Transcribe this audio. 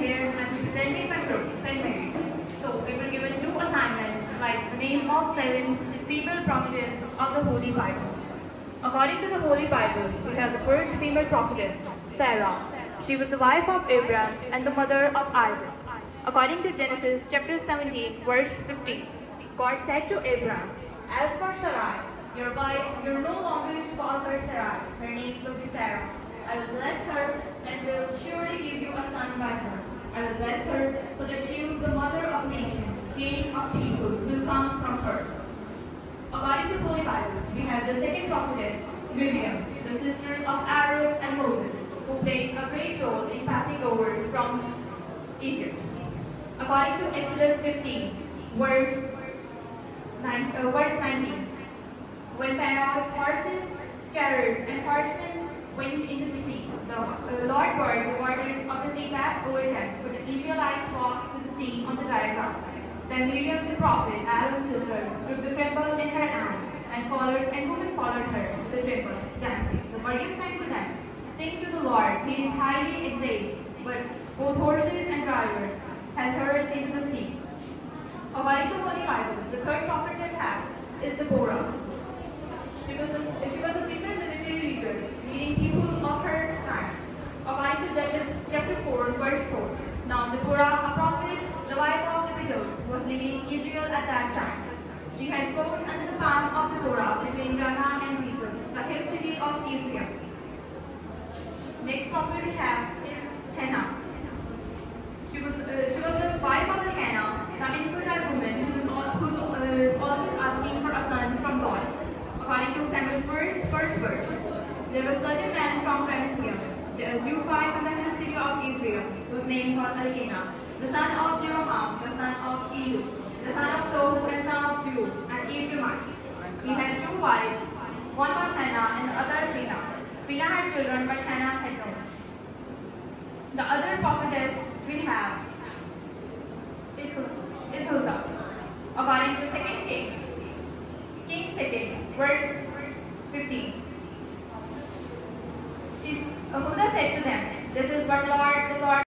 here I'm representing my group, St. Mary. So we were given two assignments, like the name of seven female prophetess of the Holy Bible. According to the Holy Bible, we have the first female prophetess, Sarah. She was the wife of Abraham and the mother of Isaac. According to Genesis chapter 17, verse 15, God said to Abraham, As for Sarai, your wife, you're no longer to call her Sarai. Her name will be Sarah. I will bless her and will surely give you a son by her. Bless her so that be the mother of nations, king of people will come from her. According to the Holy Bible, we have the second prophetess, Miriam, the sister of Aaron and Moses, who played a great role in passing over from Egypt. According to Exodus 15, verse, nine, uh, verse 19, when Pharaoh's horses, chariots, and horsemen went into the sea, the uh, Lord burned the waters of the sea back over them, Israelites walked to the sea on the ground. Then Miriam the prophet, Aaron's sister, took the tremble in her hand and followed, and women followed her, the tremble, dancing. The warriors sang to them, Sing to the Lord, he is highly exalted, but both horses and drivers has hurried into the sea. To Holy Bible, the third prophet that have is Deborah. She was a, she was a female military leader, leading people of her time. According to Judges chapter 4, verse 4. Now Deborah, a prophet, the wife of the widow, was living in Israel at that time. She had grown under the palm of the Torah between Ramah and Bethel, the hill city of Ephraim. Next prophet we have is Hannah. She was, uh, she was the wife of the Hannah, an infertile woman who was all, who's, uh, always asking for a son from God. According to Samuel's first, first verse, there was a certain man from Philistia, the Zuphite from the hill city of Ephraim, whose name was Elkanah, the son of Jeroham, the the son of Tohu, and son of Zuph, an Ephraimite. He had two wives, one was Hannah and the other Phinah. Phinah had children, but Hannah had no. The other prophetess we have is, is Huldah. According to 2 Kings, King 2, verse 15. She, said to them, This is what Lord, the Lord